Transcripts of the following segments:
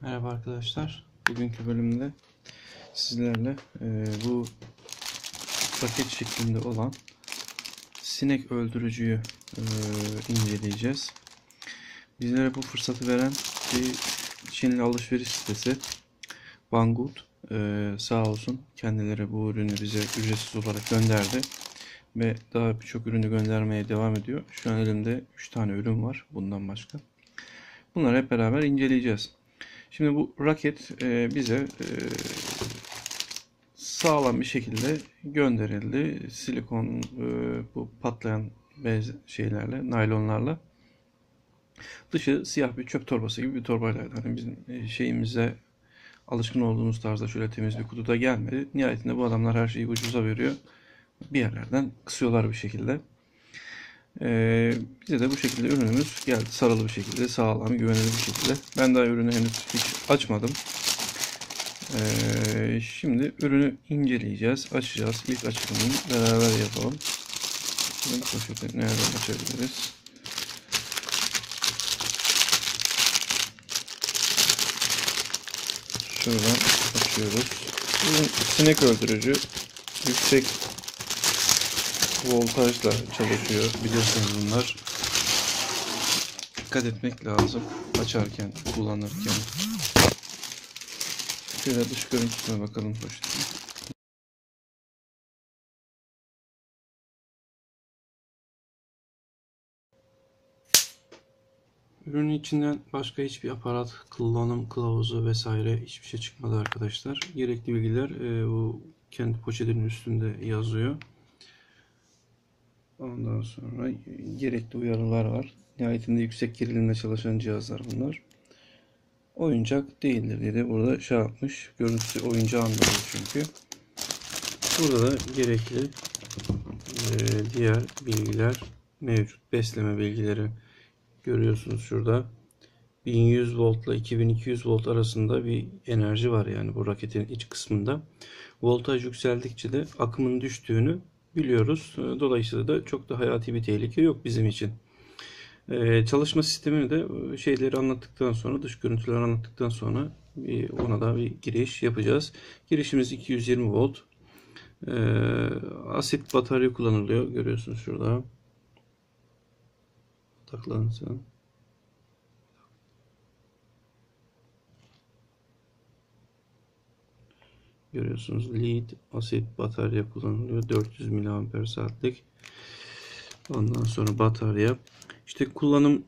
Merhaba arkadaşlar. Bugünkü bölümde sizlerle e, bu paket şeklinde olan sinek öldürücüyü e, inceleyeceğiz. Bizlere bu fırsatı veren bir Çinli alışveriş sitesi Banggood e, sağ olsun kendileri bu ürünü bize ücretsiz olarak gönderdi ve daha birçok ürünü göndermeye devam ediyor. Şu an elimde 3 tane ürün var bundan başka. Bunları hep beraber inceleyeceğiz. Şimdi bu raket e, bize e, sağlam bir şekilde gönderildi. Silikon e, bu patlayan bez şeylerle, naylonlarla. Dışı siyah bir çöp torbası gibi bir torbayla. Hani bizim e, şeyimize alışkın olduğumuz tarzda şöyle temiz bir kutuda gelmedi. Nihayetinde bu adamlar her şeyi ucuza veriyor. Bir yerlerden kısıyorlar bir şekilde. Ee, bize de bu şekilde ürünümüz geldi. Sarılı bir şekilde, sağlam, güvenilir bir şekilde. Ben daha ürünü henüz hiç açmadım. Ee, şimdi ürünü inceleyeceğiz, açacağız. İlk açılımını beraber yapalım. Şimdi poşeti nereden açabiliriz? Şuradan açıyoruz. Ürün sinek öldürücü. Yüksek voltajla çalışıyor. Bilirsiniz bunlar. Dikkat etmek lazım açarken, kullanırken. Şöyle dış görüntüsüne bakalım poşetin. Ürünün içinden başka hiçbir aparat, kullanım kılavuzu vesaire hiçbir şey çıkmadı arkadaşlar. Gerekli bilgiler e, bu kendi poşetinin üstünde yazıyor. Ondan sonra gerekli uyarılar var. Nihayetinde yüksek gerilimle çalışan cihazlar bunlar. Oyuncak değildir diye de burada şey yapmış. Görüntüsü oyuncağı andırıyor çünkü. Burada da gerekli e, diğer bilgiler mevcut. Besleme bilgileri görüyorsunuz şurada. 1100 volt ile 2200 volt arasında bir enerji var yani bu raketin iç kısmında. Voltaj yükseldikçe de akımın düştüğünü biliyoruz. Dolayısıyla da çok da hayati bir tehlike yok bizim için. Ee, çalışma sistemini de e, şeyleri anlattıktan sonra, dış görüntüleri anlattıktan sonra ona da bir giriş yapacağız. Girişimiz 220 volt. Ee, asit batarya kullanılıyor. Görüyorsunuz şurada. Taklansın. Görüyorsunuz lead asit batarya kullanılıyor. 400 mAh saatlik. Ondan sonra batarya. İşte kullanım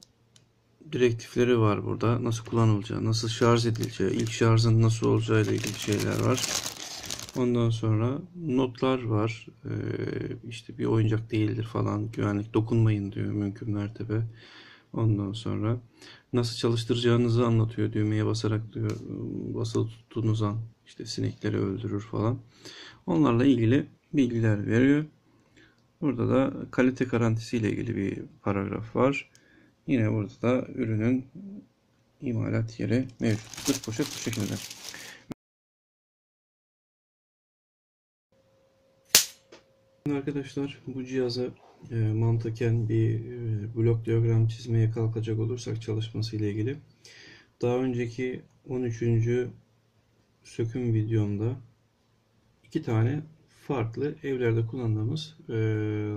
direktifleri var burada. Nasıl kullanılacağı, nasıl şarj edileceği, ilk şarjın nasıl olacağı ile ilgili şeyler var. Ondan sonra notlar var. Ee, işte bir oyuncak değildir falan. Güvenlik dokunmayın diyor mümkün mertebe. Ondan sonra nasıl çalıştıracağınızı anlatıyor. Düğmeye basarak diyor basılı tuttuğunuz an işte sinekleri öldürür falan. Onlarla ilgili bilgiler veriyor. Burada da kalite garantisi ile ilgili bir paragraf var. Yine burada da ürünün imalat yeri mevcut. Dış poşet bu şekilde. Arkadaşlar bu cihaza e, mantıken bir e, blok diyagram çizmeye kalkacak olursak çalışması ile ilgili daha önceki 13. söküm videomda iki tane farklı evlerde kullandığımız e,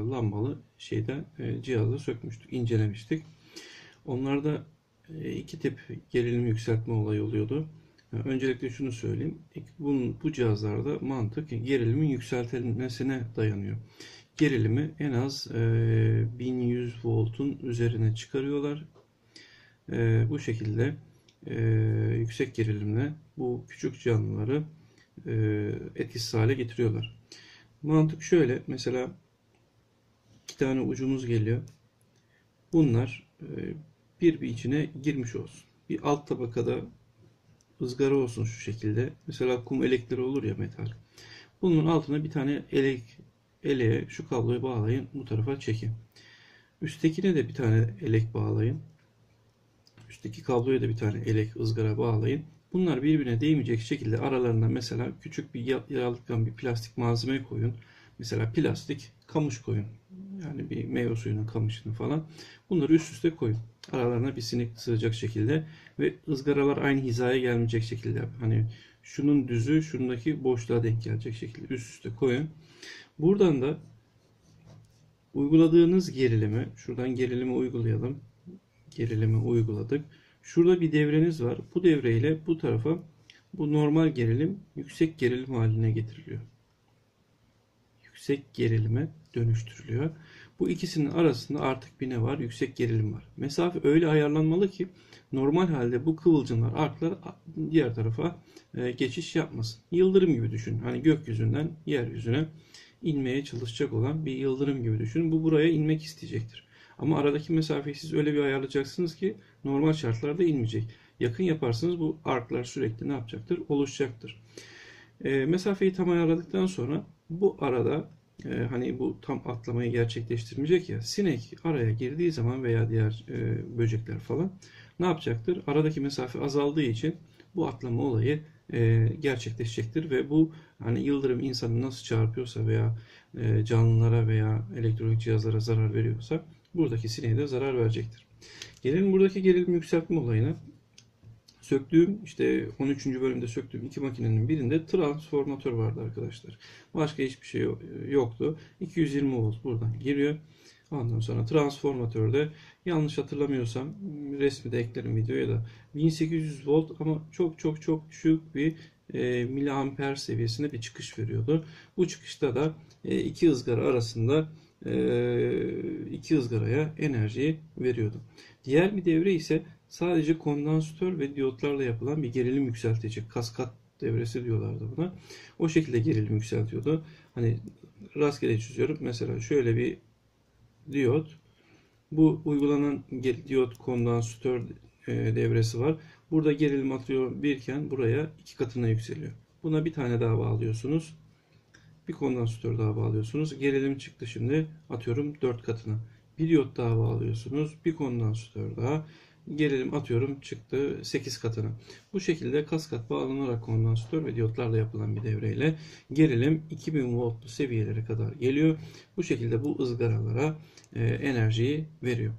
lambalı şeyden e, cihazı sökmüştük, incelemiştik. Onlarda e, iki tip gerilim yükseltme olayı oluyordu. Yani öncelikle şunu söyleyeyim. Bunun, bu cihazlarda mantık gerilimin yükseltilmesine dayanıyor. Gerilimi en az e, 1100 voltun üzerine çıkarıyorlar. E, bu şekilde e, yüksek gerilimle bu küçük canlıları e, etkisiz hale getiriyorlar. Mantık şöyle. Mesela iki tane ucumuz geliyor. Bunlar e, bir bir içine girmiş olsun. Bir alt tabakada ızgara olsun şu şekilde. Mesela kum elekleri olur ya metal. Bunun altına bir tane elek eleğe şu kabloyu bağlayın. Bu tarafa çekin. Üsttekine de bir tane elek bağlayın. Üstteki kabloya da bir tane elek ızgara bağlayın. Bunlar birbirine değmeyecek şekilde aralarına mesela küçük bir yağlıktan bir plastik malzeme koyun. Mesela plastik kamış koyun. Yani bir meyve suyunun kamışını falan. Bunları üst üste koyun. aralarına bir sinek sığacak şekilde ve ızgaralar aynı hizaya gelmeyecek şekilde hani şunun düzü şundaki boşluğa denk gelecek şekilde üst üste koyun. Buradan da uyguladığınız gerilimi şuradan gerilimi uygulayalım. Gerilimi uyguladık. Şurada bir devreniz var. Bu devreyle bu tarafa bu normal gerilim yüksek gerilim haline getiriliyor. Yüksek gerilime dönüştürülüyor. Bu ikisinin arasında artık bir ne var? Yüksek gerilim var. Mesafe öyle ayarlanmalı ki normal halde bu kıvılcımlar, arklar diğer tarafa e, geçiş yapmasın. Yıldırım gibi düşün. Hani gökyüzünden yeryüzüne inmeye çalışacak olan bir yıldırım gibi düşünün. Bu buraya inmek isteyecektir. Ama aradaki mesafeyi siz öyle bir ayarlayacaksınız ki normal şartlarda inmeyecek. Yakın yaparsanız bu arklar sürekli ne yapacaktır? Oluşacaktır. E, mesafeyi tam ayarladıktan sonra bu arada e, hani bu tam atlamayı gerçekleştirmeyecek ya sinek araya girdiği zaman veya diğer e, böcekler falan ne yapacaktır? Aradaki mesafe azaldığı için bu atlama olayı e, gerçekleşecektir ve bu hani yıldırım insanı nasıl çarpıyorsa veya e, canlılara veya elektronik cihazlara zarar veriyorsa buradaki sineğe de zarar verecektir. Gelelim buradaki gerilim yükseltme olayına. Söktüğüm işte 13. bölümde söktüğüm iki makinenin birinde transformatör vardı arkadaşlar. Başka hiçbir şey yoktu. 220 volt buradan giriyor. Ondan sonra transformatörde yanlış hatırlamıyorsam resmi de eklerim videoya da 1800 volt ama çok çok çok düşük bir e, miliamper seviyesinde bir çıkış veriyordu. Bu çıkışta da e, iki ızgara arasında iki ızgaraya enerjiyi veriyordu. Diğer bir devre ise sadece kondansatör ve diyotlarla yapılan bir gerilim yükseltici kaskat devresi diyorlardı buna. O şekilde gerilim yükseltiyordu. Hani rastgele çiziyorum. Mesela şöyle bir diyot. Bu uygulanan diyot kondansatör e, devresi var. Burada gerilim atıyor birken buraya iki katına yükseliyor. Buna bir tane daha bağlıyorsunuz. Bir kondansatör daha bağlıyorsunuz. Gerilim çıktı şimdi. Atıyorum 4 katına. Bir diyot daha bağlıyorsunuz. Bir kondansatör daha. Gerilim atıyorum çıktı 8 katına. Bu şekilde kaskat bağlanarak kondansatör ve diyotlarla yapılan bir devreyle gerilim 2000 voltlu seviyelere kadar geliyor. Bu şekilde bu ızgaralara e, enerjiyi veriyor.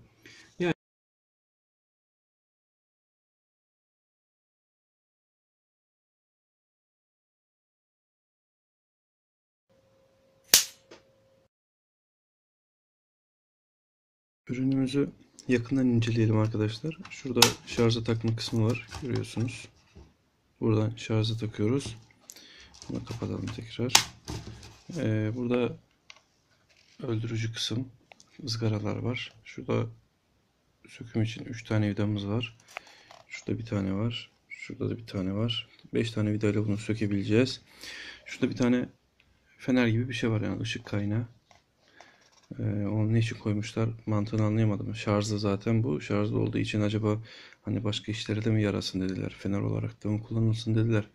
Ürünümüzü yakından inceleyelim arkadaşlar. Şurada şarja takma kısmı var. Görüyorsunuz. Buradan şarja takıyoruz. Bunu kapatalım tekrar. Ee, burada öldürücü kısım ızgaralar var. Şurada söküm için 3 tane vidamız var. Şurada bir tane var. Şurada da bir tane var. 5 tane vidayla bunu sökebileceğiz. Şurada bir tane fener gibi bir şey var yani ışık kaynağı. Ee, onu ne için koymuşlar mantığını anlayamadım. Şarjlı zaten bu. Şarjlı olduğu için acaba hani başka işlere de mi yarasın dediler. Fener olarak da mı kullanılsın dediler.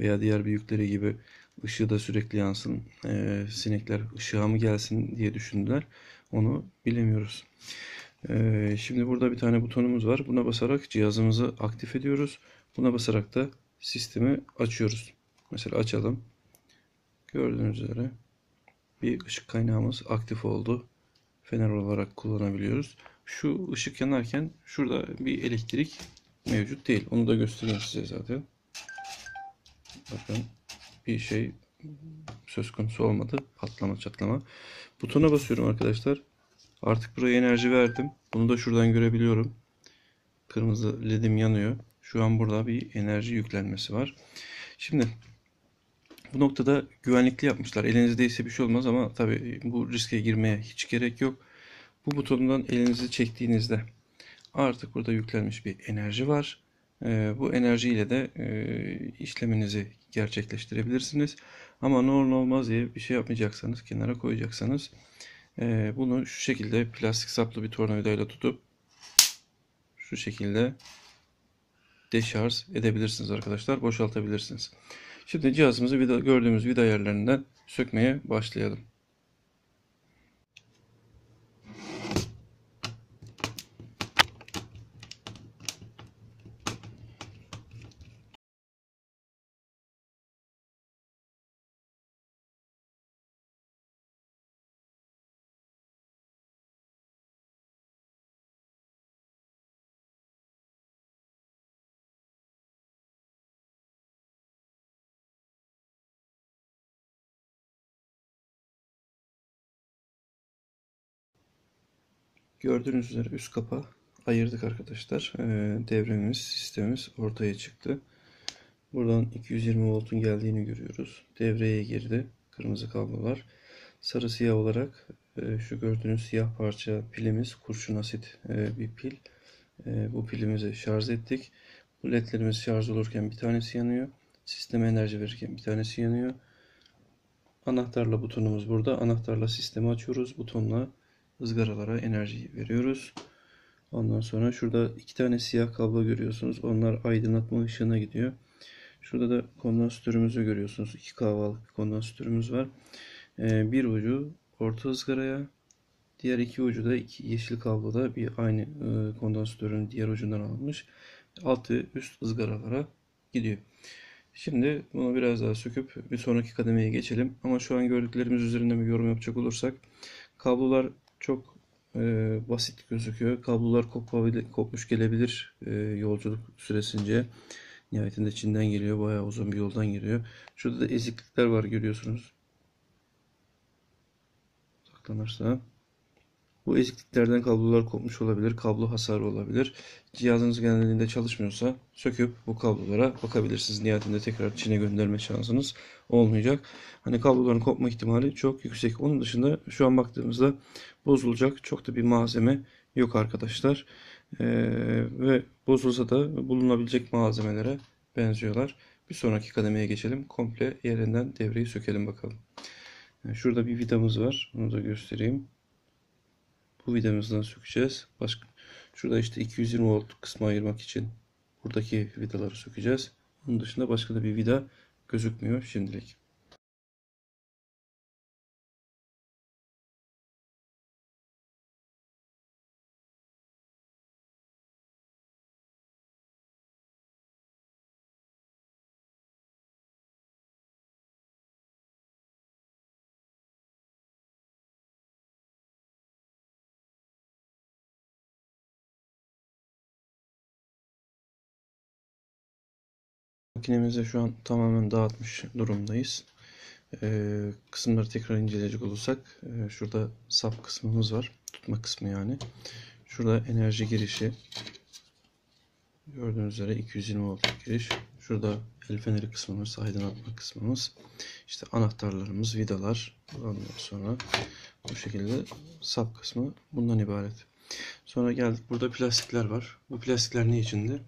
Veya diğer büyükleri gibi ışığı da sürekli yansın. Ee, sinekler ışığa mı gelsin diye düşündüler. Onu bilemiyoruz. Ee, şimdi burada bir tane butonumuz var. Buna basarak cihazımızı aktif ediyoruz. Buna basarak da sistemi açıyoruz. Mesela açalım. Gördüğünüz üzere bir ışık kaynağımız aktif oldu. Fener olarak kullanabiliyoruz. Şu ışık yanarken şurada bir elektrik mevcut değil. Onu da göstereyim size zaten. Bakın bir şey söz konusu olmadı. Patlama çatlama. Butona basıyorum arkadaşlar. Artık buraya enerji verdim. Bunu da şuradan görebiliyorum. Kırmızı ledim yanıyor. Şu an burada bir enerji yüklenmesi var. Şimdi bu noktada güvenlikli yapmışlar. Elinizdeyse bir şey olmaz ama tabi bu riske girmeye hiç gerek yok. Bu butondan elinizi çektiğinizde artık burada yüklenmiş bir enerji var. Ee, bu enerjiyle de e, işleminizi gerçekleştirebilirsiniz. Ama ne olur ne olmaz diye bir şey yapmayacaksanız, kenara koyacaksanız e, bunu şu şekilde plastik saplı bir tornavidayla tutup şu şekilde deşarj edebilirsiniz arkadaşlar. Boşaltabilirsiniz. Şimdi cihazımızı vida, gördüğümüz vida yerlerinden sökmeye başlayalım. Gördüğünüz üzere üst kapağı ayırdık arkadaşlar. Ee, devremiz, sistemimiz ortaya çıktı. Buradan 220 voltun geldiğini görüyoruz. Devreye girdi. Kırmızı kablolar. Sarı siyah olarak e, şu gördüğünüz siyah parça pilimiz kurşun asit e, bir pil. E, bu pilimizi şarj ettik. Bu ledlerimiz şarj olurken bir tanesi yanıyor. Sisteme enerji verirken bir tanesi yanıyor. Anahtarla butonumuz burada. Anahtarla sistemi açıyoruz. Butonla ızgaralara enerji veriyoruz. Ondan sonra şurada iki tane siyah kablo görüyorsunuz. Onlar aydınlatma ışığına gidiyor. Şurada da kondansatörümüzü görüyorsunuz. 2 kahvalık bir kondansatörümüz var. Ee, bir ucu orta ızgaraya, diğer iki ucu da iki yeşil kabloda bir aynı e, kondansatörün diğer ucundan alınmış. Alt ve üst ızgaralara gidiyor. Şimdi bunu biraz daha söküp bir sonraki kademeye geçelim. Ama şu an gördüklerimiz üzerinde bir yorum yapacak olursak kablolar çok e, basit gözüküyor. Kablolar kopmuş gelebilir e, yolculuk süresince. Nihayetinde Çin'den geliyor. Bayağı uzun bir yoldan geliyor. Şurada da eziklikler var görüyorsunuz. Saklanırsa. Bu ezikliklerden kablolar kopmuş olabilir. Kablo hasarı olabilir. Cihazınız genelinde çalışmıyorsa söküp bu kablolara bakabilirsiniz. Nihayetinde tekrar Çin'e gönderme şansınız olmayacak. Hani kabloların kopma ihtimali çok yüksek. Onun dışında şu an baktığımızda bozulacak çok da bir malzeme yok arkadaşlar. Ee, ve bozulsa da bulunabilecek malzemelere benziyorlar. Bir sonraki kademeye geçelim. Komple yerinden devreyi sökelim bakalım. Yani şurada bir vidamız var. Onu da göstereyim. Bu vidamızdan sökeceğiz. Başka şurada işte 220 volt kısmı ayırmak için buradaki vidaları sökeceğiz. Onun dışında başka da bir vida gözükmüyor şimdilik. Makinemizi şu an tamamen dağıtmış durumdayız. Ee, kısımları tekrar inceleyecek olursak e, şurada sap kısmımız var. Tutma kısmı yani. Şurada enerji girişi. Gördüğünüz üzere 220 volt giriş. Şurada el feneri kısmımız, aydınlatma kısmımız. İşte anahtarlarımız, vidalar. Ondan sonra bu şekilde sap kısmı bundan ibaret. Sonra geldik burada plastikler var. Bu plastikler ne içindi?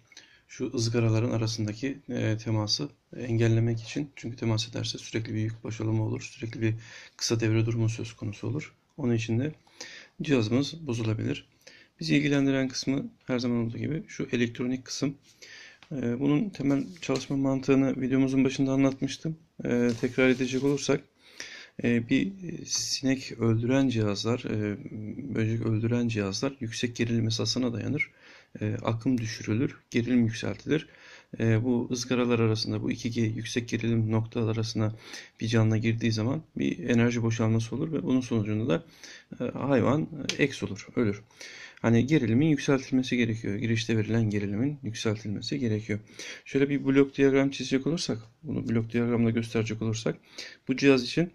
Şu ızgaraların arasındaki e, teması engellemek için. Çünkü temas ederse sürekli bir yük boşalımı olur. Sürekli bir kısa devre durumu söz konusu olur. Onun için de cihazımız bozulabilir. Bizi ilgilendiren kısmı her zaman olduğu gibi şu elektronik kısım. E, bunun temel çalışma mantığını videomuzun başında anlatmıştım. E, tekrar edecek olursak e, bir sinek öldüren cihazlar, e, böcek öldüren cihazlar yüksek gerilim esasına dayanır e, akım düşürülür, gerilim yükseltilir. E, bu ızgaralar arasında bu iki yüksek gerilim noktalar arasına bir canlı girdiği zaman bir enerji boşalması olur ve bunun sonucunda da e, hayvan eks olur, ölür. Hani gerilimin yükseltilmesi gerekiyor. Girişte verilen gerilimin yükseltilmesi gerekiyor. Şöyle bir blok diyagram çizecek olursak, bunu blok diyagramla gösterecek olursak, bu cihaz için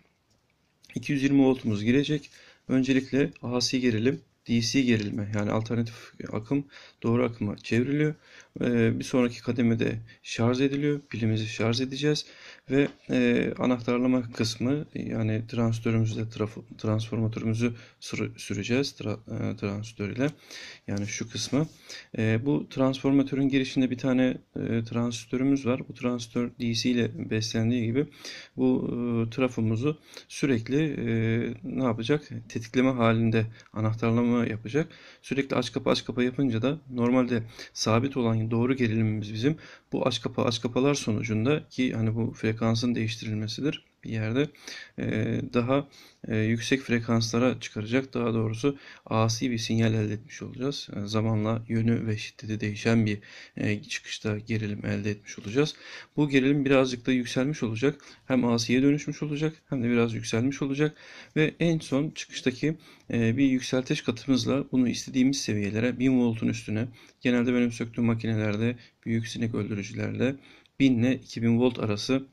220 voltumuz girecek. Öncelikle AC gerilim DC gerilme yani alternatif akım doğru akıma çevriliyor. Ee, bir sonraki kademede şarj ediliyor. Pilimizi şarj edeceğiz ve e, anahtarlama kısmı yani transistörümüzle transformatörümüzü süreceğiz tra, e, transistör ile yani şu kısmı. E, bu transformatörün girişinde bir tane transistörümüz var. Bu transistör DC ile beslendiği gibi bu trafomuzu sürekli ne yapacak? Tetikleme halinde anahtarlama yapacak. Sürekli aç kapa aç kapa yapınca da normalde sabit olan doğru gerilimimiz bizim bu aç kapa aç kapalar sonucunda ki hani bu frekansın değiştirilmesidir bir yerde daha yüksek frekanslara çıkaracak. Daha doğrusu asi bir sinyal elde etmiş olacağız. Zamanla yönü ve şiddeti değişen bir çıkışta gerilim elde etmiş olacağız. Bu gerilim birazcık da yükselmiş olacak. Hem asiye dönüşmüş olacak hem de biraz yükselmiş olacak. Ve en son çıkıştaki bir yükseltiş katımızla bunu istediğimiz seviyelere 1000 voltun üstüne genelde benim söktüğüm makinelerde büyük sinek öldürücülerde 1000 ile 2000 volt arası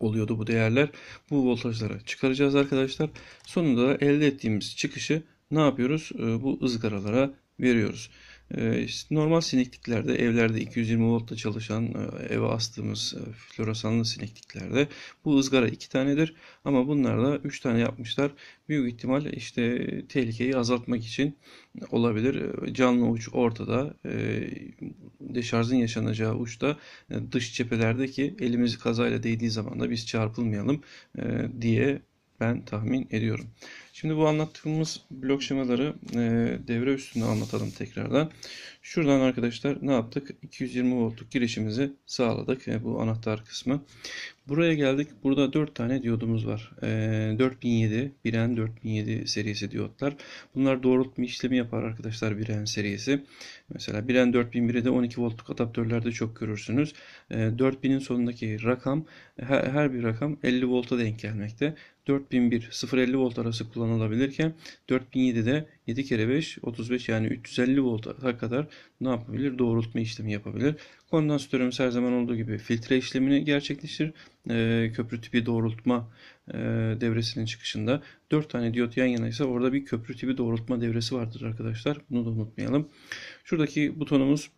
oluyordu bu değerler. Bu voltajlara çıkaracağız arkadaşlar. Sonunda da elde ettiğimiz çıkışı ne yapıyoruz? E, bu ızgaralara veriyoruz. E, işte normal sinekliklerde evlerde 220 voltta çalışan e, eve astığımız e, floresanlı sinekliklerde bu ızgara iki tanedir ama bunlarda üç tane yapmışlar. Büyük ihtimal işte tehlikeyi azaltmak için olabilir. Canlı uç ortada. E, deşarjın yaşanacağı uçta dış cephelerdeki elimiz kazayla değdiği zaman da biz çarpılmayalım diye ben tahmin ediyorum. Şimdi bu anlattığımız blok şemaları e, devre üstünde anlatalım tekrardan. Şuradan arkadaşlar ne yaptık? 220 voltluk girişimizi sağladık. E, bu anahtar kısmı. Buraya geldik. Burada 4 tane diyodumuz var. E, 4007, Biren 4007 serisi diyotlar. Bunlar doğrultma işlemi yapar arkadaşlar Biren serisi. Mesela Biren 4001'i de 12 voltluk adaptörlerde çok görürsünüz. E, 4000'in sonundaki rakam her, her bir rakam 50 volta denk gelmekte. 4001 0-50 volt arası kullanılabilirken 4007'de 7 kere 5 35 yani 350 volta kadar ne yapabilir? Doğrultma işlemi yapabilir. Kondansatörümüz her zaman olduğu gibi filtre işlemini gerçekleştirir. E, köprü tipi doğrultma e, devresinin çıkışında 4 tane diyot yan yana ise orada bir köprü tipi doğrultma devresi vardır arkadaşlar. Bunu da unutmayalım. Şuradaki butonumuz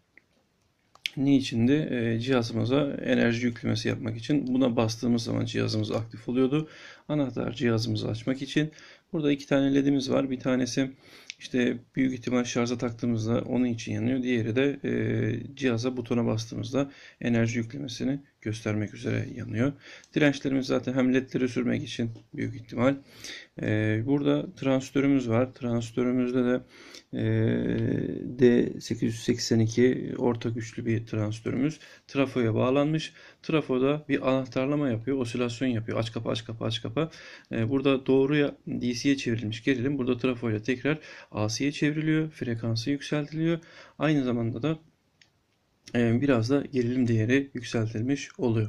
Niçindi? E, cihazımıza enerji yüklemesi yapmak için. Buna bastığımız zaman cihazımız aktif oluyordu. Anahtar cihazımızı açmak için. Burada iki tane ledimiz var. Bir tanesi işte büyük ihtimal şarja taktığımızda onun için yanıyor. Diğeri de e, cihaza butona bastığımızda enerji yüklemesini göstermek üzere yanıyor. Dirençlerimiz zaten hem ledleri sürmek için büyük ihtimal. E, burada transistörümüz var. Transistörümüzde de e, D882 orta güçlü bir transistörümüz. Trafoya bağlanmış. Trafoda bir anahtarlama yapıyor. Osilasyon yapıyor. Aç kapa aç kapa aç kapa. E, burada doğruya DC'ye çevrilmiş gerilim. Burada trafoyla tekrar AC'ye çevriliyor. Frekansı yükseltiliyor. Aynı zamanda da e, biraz da gerilim değeri yükseltilmiş oluyor.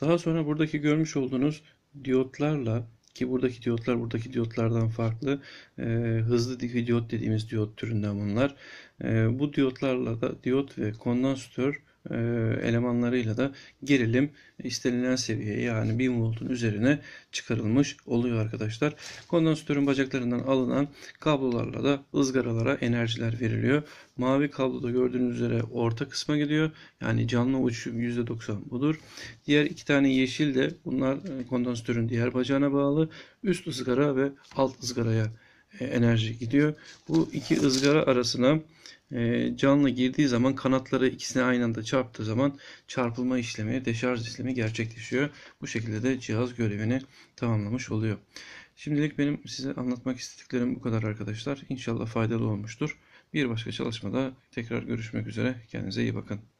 Daha sonra buradaki görmüş olduğunuz diyotlarla ki buradaki diyotlar buradaki diyotlardan farklı e, hızlı diyot dediğimiz diyot türünden bunlar. E, bu diyotlarla da diyot ve kondansatör elemanlarıyla da gerilim istenilen seviyeye yani 1000 voltun üzerine çıkarılmış oluyor arkadaşlar. Kondansatörün bacaklarından alınan kablolarla da ızgaralara enerjiler veriliyor. Mavi kabloda gördüğünüz üzere orta kısma gidiyor. Yani canlı uç %90 budur. Diğer iki tane yeşil de bunlar e, kondansatörün diğer bacağına bağlı. Üst ızgara ve alt ızgaraya e, enerji gidiyor. Bu iki ızgara arasına e, canlı girdiği zaman kanatları ikisine aynı anda çarptığı zaman çarpılma işlemi, deşarj işlemi gerçekleşiyor. Bu şekilde de cihaz görevini tamamlamış oluyor. Şimdilik benim size anlatmak istediklerim bu kadar arkadaşlar. İnşallah faydalı olmuştur. Bir başka çalışmada tekrar görüşmek üzere. Kendinize iyi bakın.